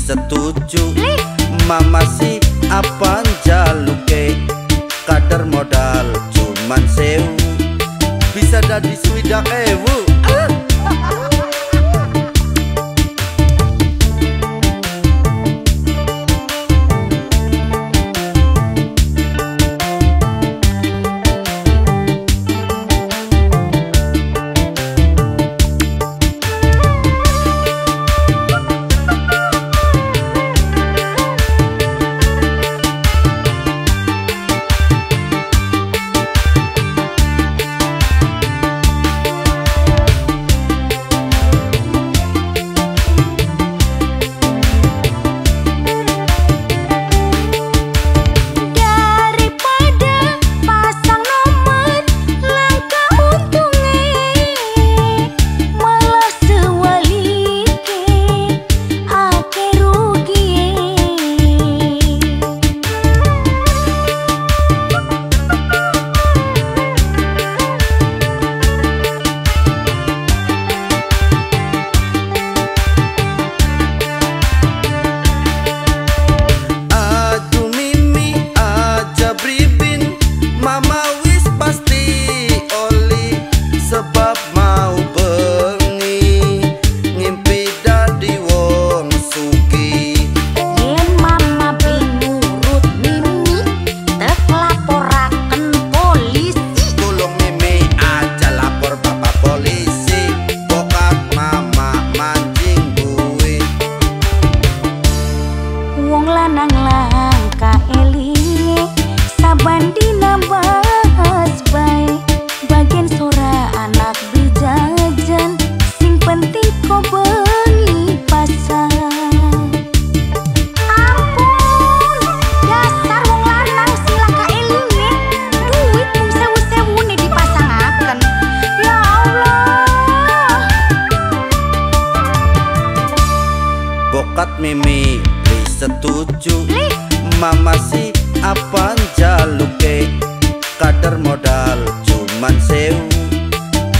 setuju. Mama si apa jaluke? Kader modal cuman sewu. Bisa dadi swidak ewu Mimi Li setuju. Mama si apa jaluke? Kader modal cuman sewu.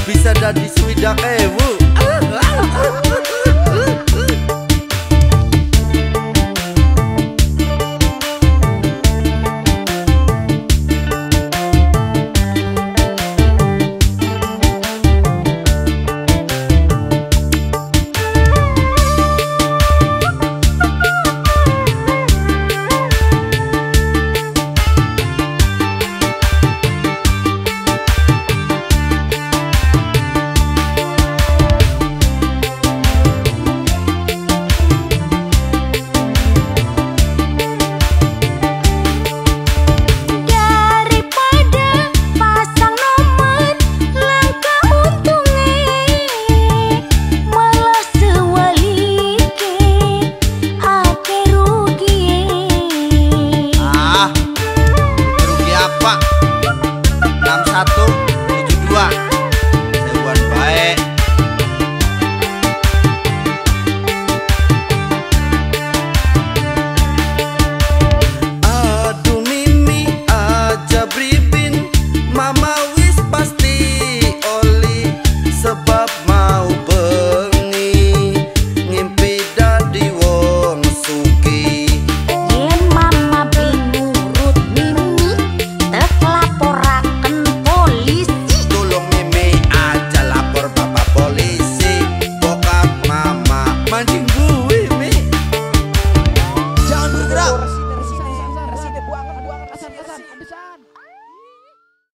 Bisa dadi swidak ewu. Aduh,